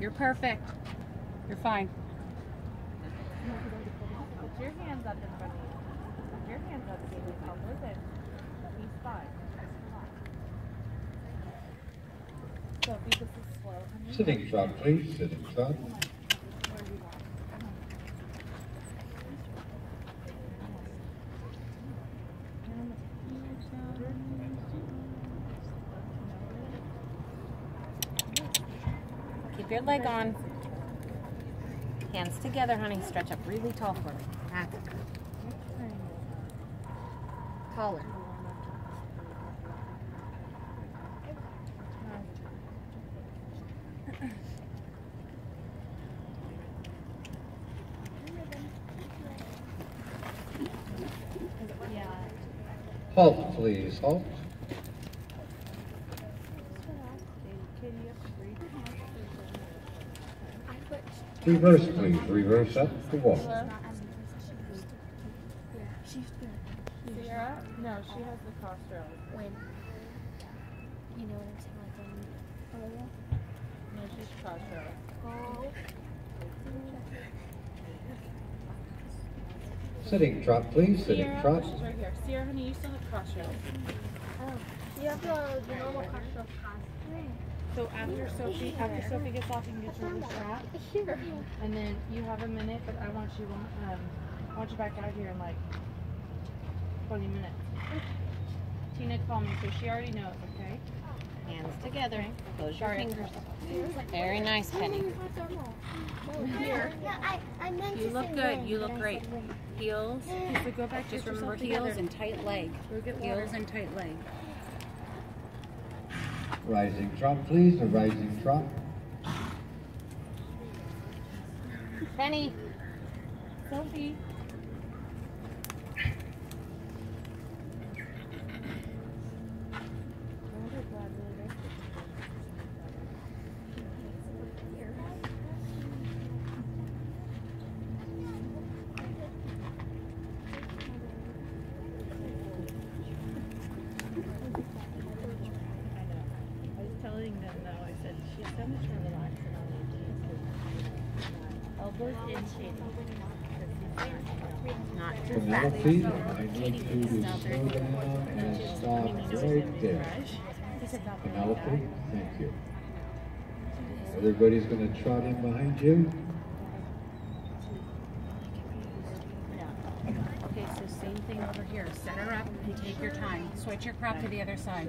You're perfect. You're fine. Put your hands up in front of you. Put your hands up, baby. I'll listen. He's fine. Sophie, this is slow. honey. Sitting trot, please, sitting trot. Keep your leg on. Hands together, honey. Stretch up really tall for me. It. Taller. Halt, please, halt. Katie, you have to breathe. Reverse, please, reverse up to walk. Sierra? No, she has the cross rails. When you know what I'm saying, like when No, she's cross rails. oh, Sitting trot, please, sitting Sierra, trot. she's right here. Sierra, honey, you still have cross rails. oh, you have the, the normal cultural class. So after Sophie, after Sophie gets off, you can get your little strap, Here. and then you have a minute. But I want you, um, I want you back out here in like 20 minutes. Tina called me, so she already knows. Okay. Hands together. Close your Sorry. fingers. Very nice, Penny. Here. Yeah, I, I meant You look good. You look great. Heels. Go back. Just remember heels and tight leg. Go get water. Heels and tight leg. Rising trot, please, a rising trot. Penny. Sophie. Too Penelope, fast. I need you to slow down and stop right there. Penelope, thank you. Everybody's gonna trot in behind you. Okay, so same thing over here. Set her up and take your time. Switch your crop to the other side.